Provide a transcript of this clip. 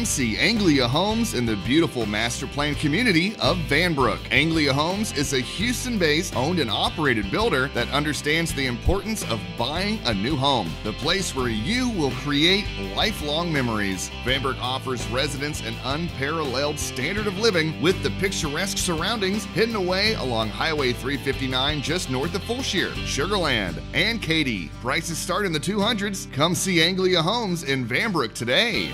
Come see Anglia Homes in the beautiful master plan community of Vanbrooke. Anglia Homes is a Houston based owned and operated builder that understands the importance of buying a new home, the place where you will create lifelong memories. Vanbrooke offers residents an unparalleled standard of living with the picturesque surroundings hidden away along Highway 359 just north of Fulshear, Sugarland, and Katy. Prices start in the 200s. Come see Anglia Homes in Vanbrooke today.